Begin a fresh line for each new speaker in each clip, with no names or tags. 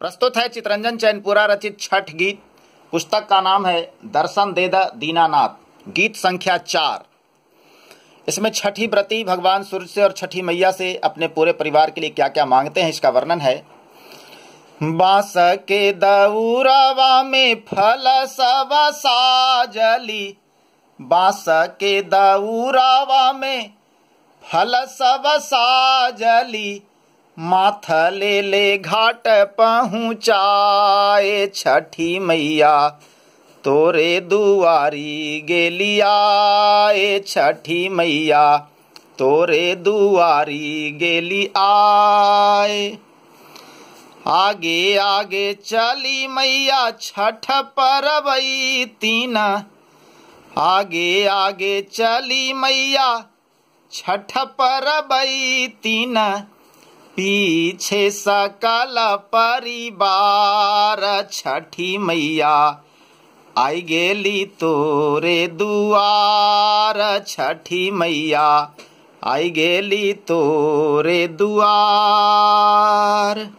प्रस्तुत है चितरंजन चैनपुरा रचित छठ गीत। पुस्तक का नाम है दर्शन दे दीनानाथ। गीत संख्या चार। इसमें छठी व्रती भगवान सूर्य से और छठी मैया से अपने पूरे परिवार के लिए क्या क्या मांगते हैं इसका वर्णन है। बाँस के दौरावा में फल सब साजली। बाँस के दौरावा में फल सब साजली। माथ ले ले घाट पहुँचाए छठी मैया तोरे दुआरी गेलिया छठी मैया तोरे दुआरी गेली आए। आगे आगे चली मैया छठ परबई तीन। आगे आगे चली मैया छठ परबई तीन। पीछे सकल परिवार, छठी मैया आई गेली तोरे दुआर, छठी मैया आई गेली तोरे दुआर।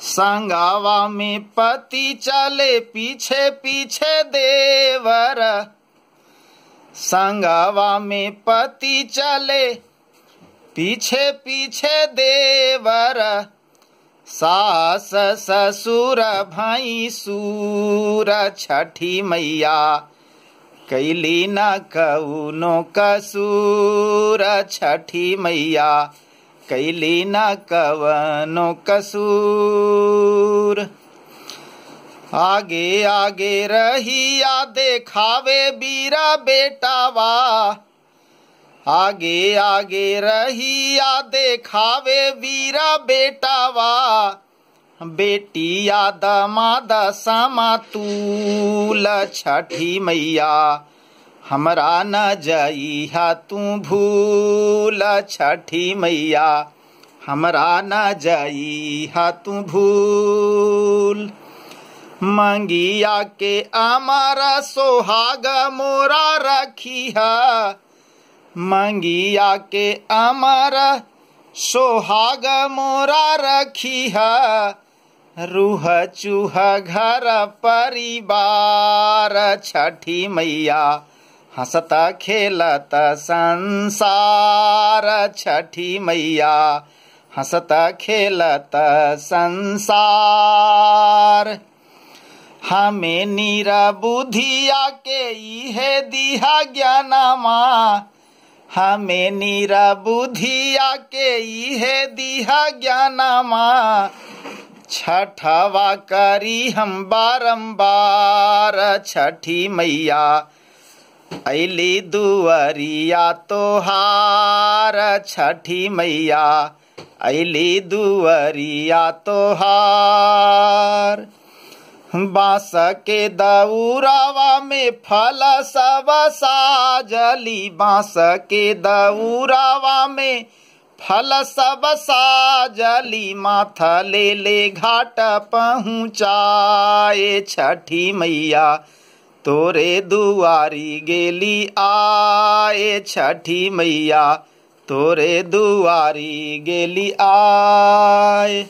संगावा में पति चले पीछे पीछे देवर, संगावा में पति चले पीछे पीछे देवर, सास ससुर भाई सूर छठी मैया, कैली न कौनो कसूर छठी मैया, कैली न कवनो कसूर। आगे आगे रहिया देखावे बीरा बेटावा आगे आगे रहिया, देखावे वीरा बेटावा। बेटिया दमाद समातूल छठी मैया। हमरा न जइहा तू भूल छठी मैया। हमरा न जइहा तू भूल। मंगिया के अमर सोहाग मोरा रखिया मंगिया के अमर सोहाग मोरा रखी है रूह चूह घर परिवार छठी मैया हंसत खेलत संसार छठी मैया हंसत खेलत संसार। हमें नीरा बुधिया के इहे दिहा ज्ञानमा हमें नीरा बुधिया के इहे दिहा ज्ञानमा। छठवा करी हम बारंबार, छठी मैया। ऐली दुअरिया तोहार, छठी मैया। ऐली दुअरिया तोहार। बाँस के दौरावा में फल सब साजली। बाँस के दौरावा में फल सब साजली। माथा ले ले घाट पहुँचाए छठी मैया। तोरे दुआरी गेली आए छठी मैया। तोरे दुआरी गेली आए।